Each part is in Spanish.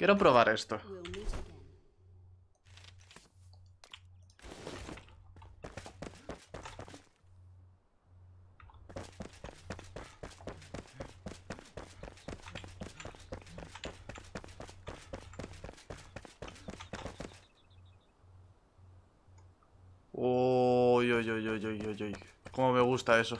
Quiero probar esto. Uy, uy, uy, uy, uy, uy. Cómo me gusta eso.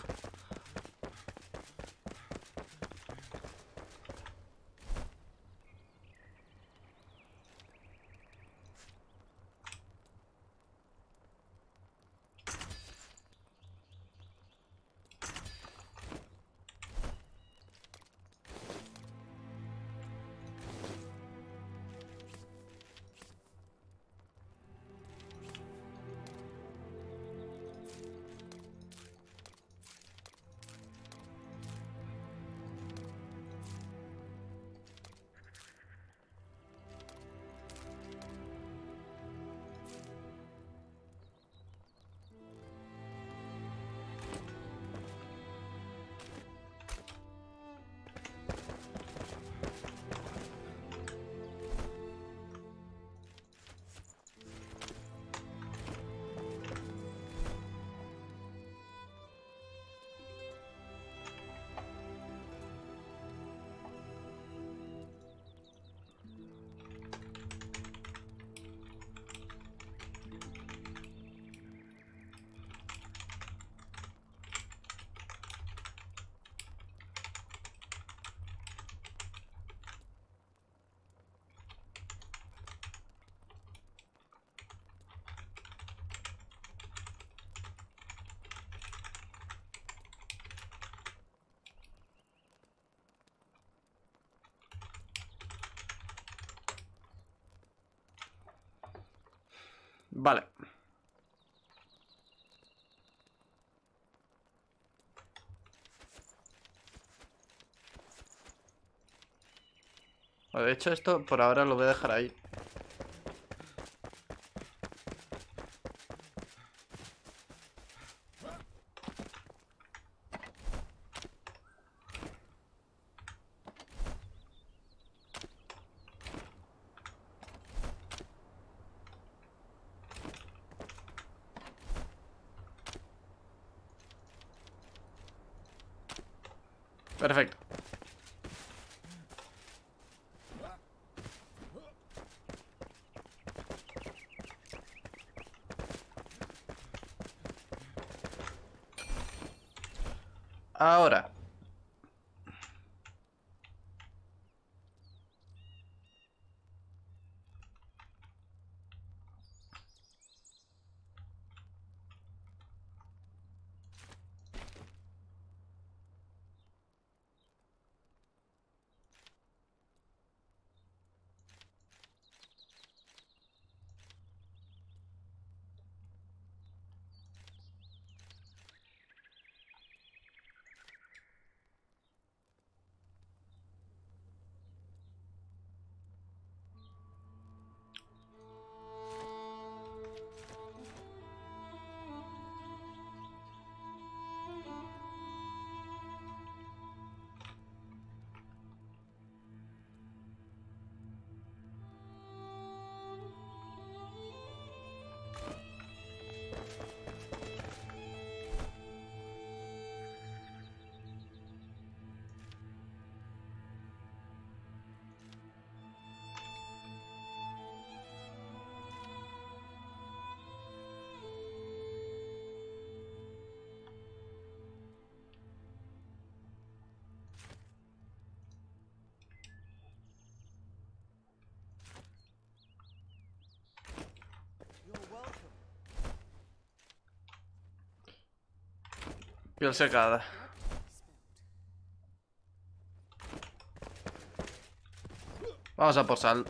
Vale. De hecho, esto por ahora lo voy a dejar ahí. Perfecto. Piel secada. Vamos a por.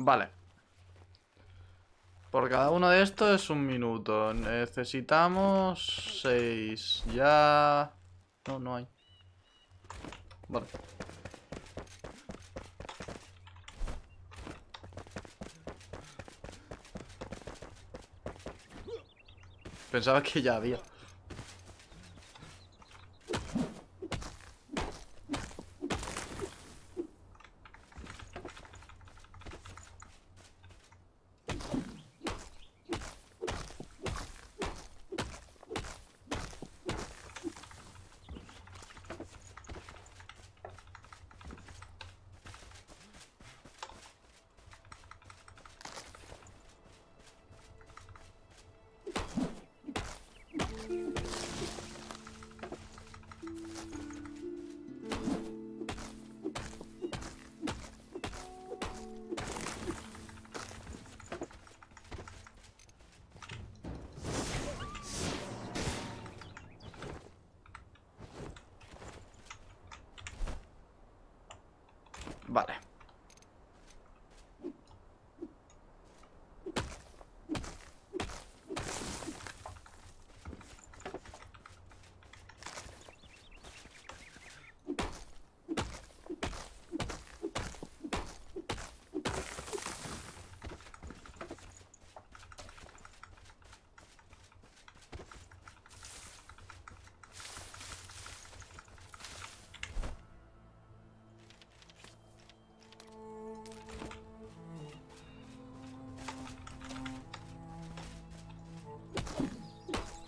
Vale. Por cada uno de estos es un minuto. Necesitamos seis. Ya... No, no hay. Vale. Pensaba que ya había. Vale.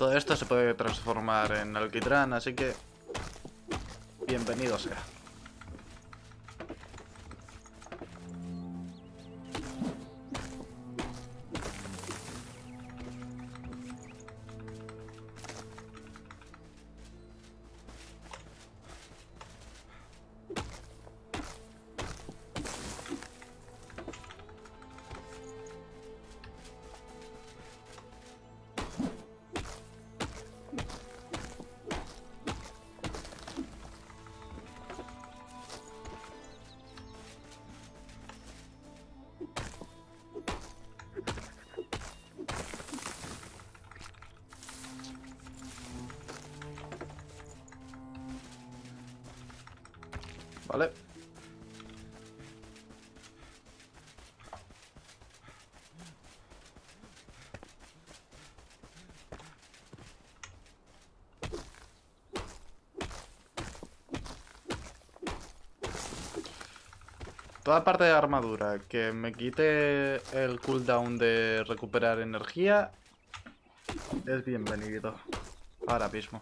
Todo esto se puede transformar en alquitrán, así que... Bienvenido sea. Vale. Toda parte de armadura que me quite el cooldown de recuperar energía es bienvenido. Ahora mismo.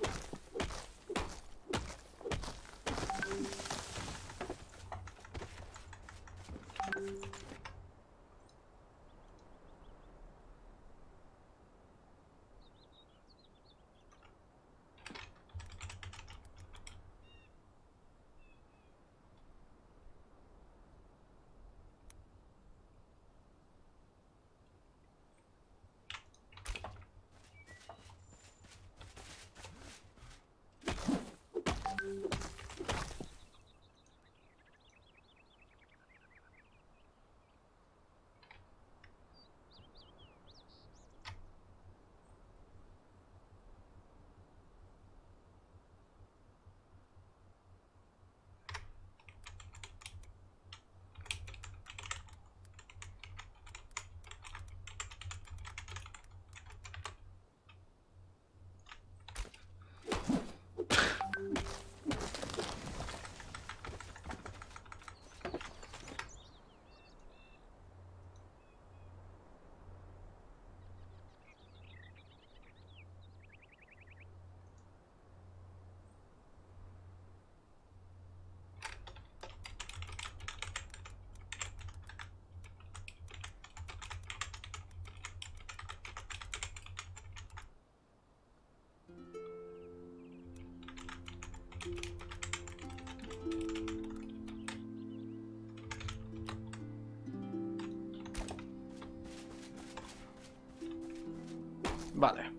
Vale.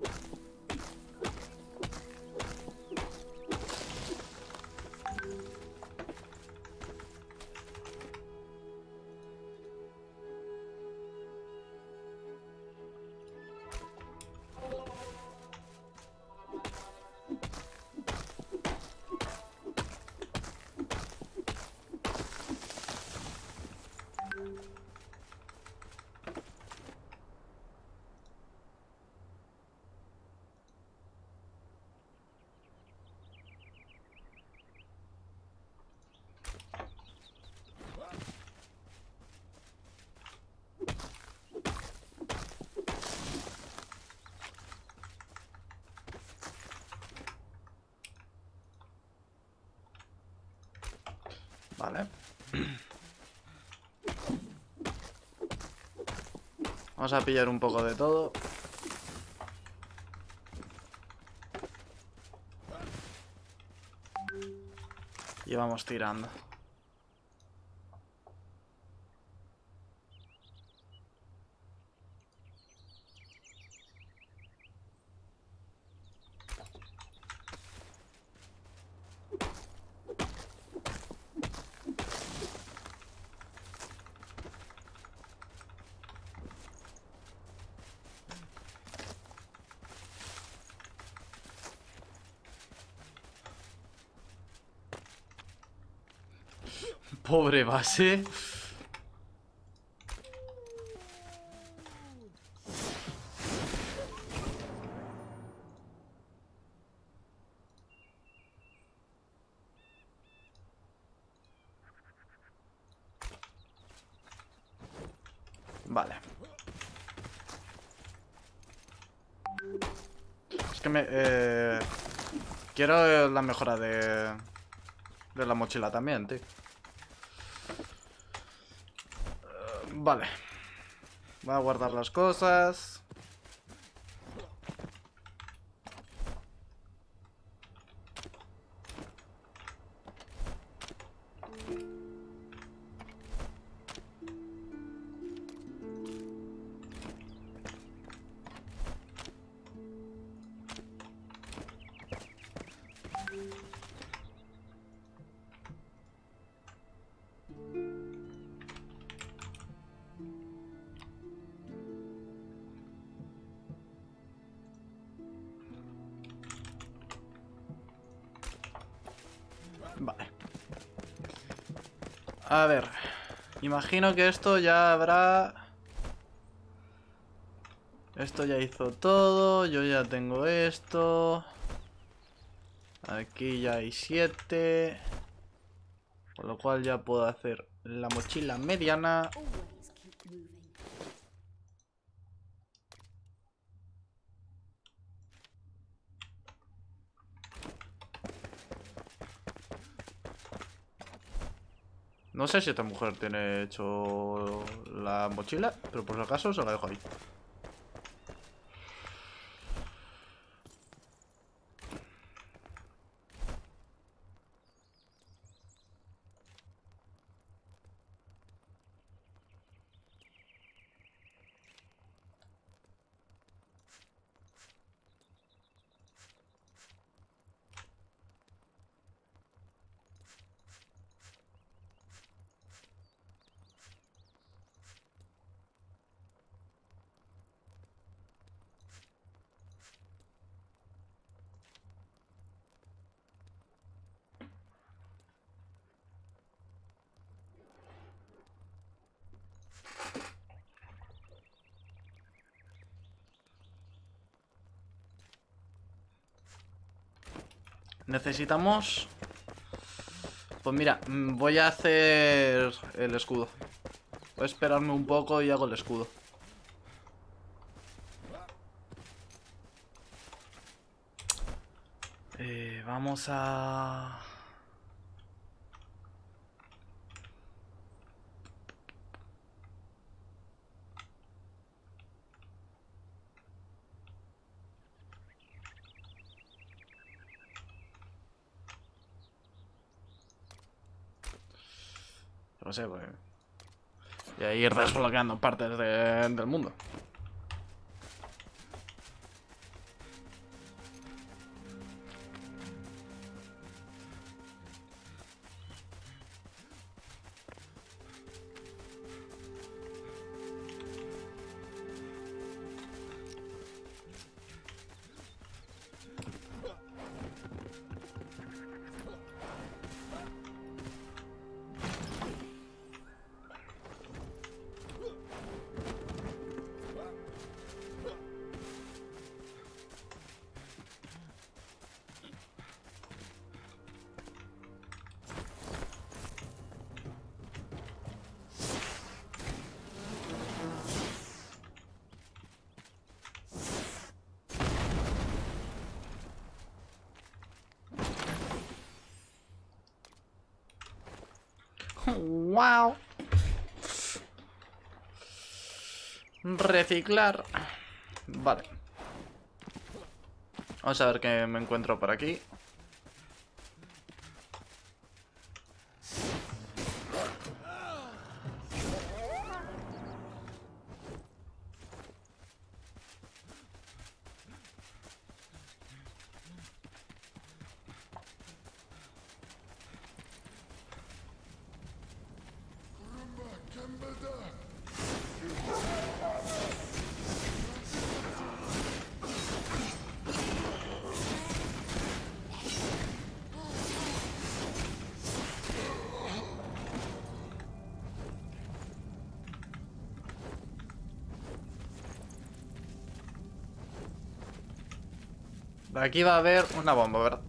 Vale. Vamos a pillar un poco de todo. Y vamos tirando. Pobre base. Vale. Es que me... Eh, quiero la mejora de... De la mochila también, tío. Vale. Voy a guardar las cosas. A ver. Imagino que esto ya habrá... Esto ya hizo todo. Yo ya tengo esto. Aquí ya hay siete. Con lo cual ya puedo hacer la mochila mediana. No sé si esta mujer tiene hecho la mochila, pero por si acaso se la dejo ahí. Necesitamos... Pues mira, mm, voy a hacer el escudo. Voy a esperarme un poco y hago el escudo. Eh, vamos a... No sé, pues... Y a ir desbloqueando partes de- del mundo. ¡Wow! Reciclar. Vale. Vamos a ver qué me encuentro por aquí. Aquí va a haber una bomba, ¿verdad?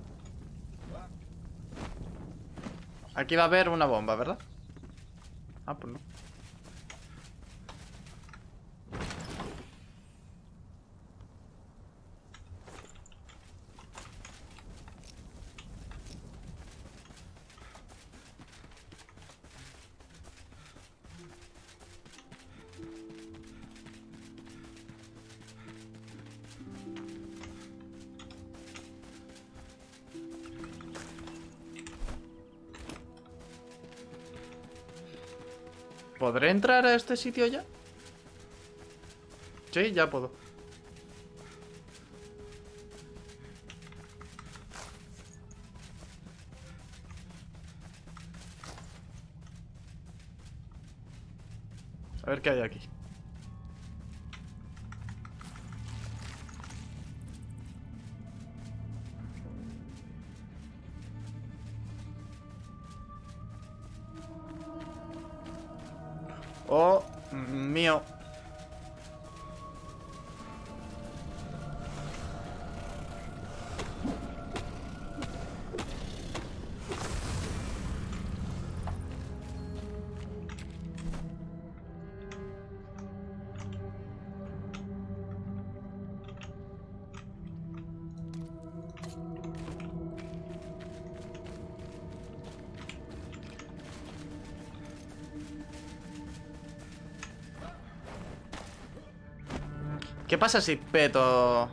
Aquí va a haber una bomba, ¿verdad? Ah, pues no. ¿Podré entrar a este sitio ya? Sí, ya puedo. A ver qué hay aquí. ¿Qué pasa si peto...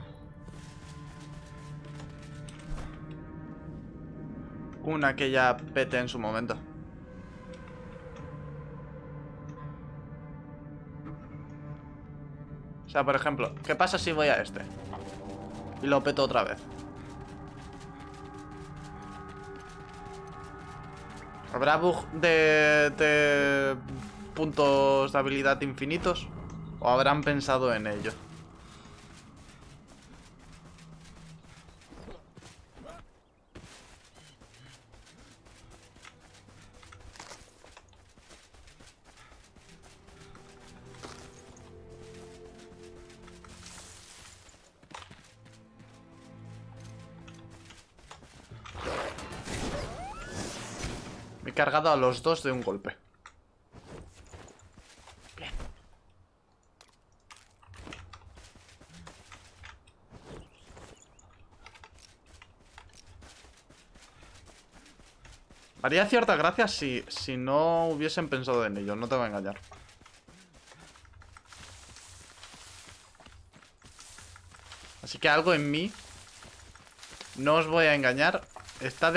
Una que ya pete en su momento? O sea, por ejemplo, ¿qué pasa si voy a este? Y lo peto otra vez. ¿Habrá bug de, puntos de habilidad infinitos? ¿O habrán pensado en ello? Cargado a los dos de un golpe. Bien. Haría cierta gracia si, si no hubiesen pensado en ello, no te voy a engañar. Así que algo en mí, no os voy a engañar, está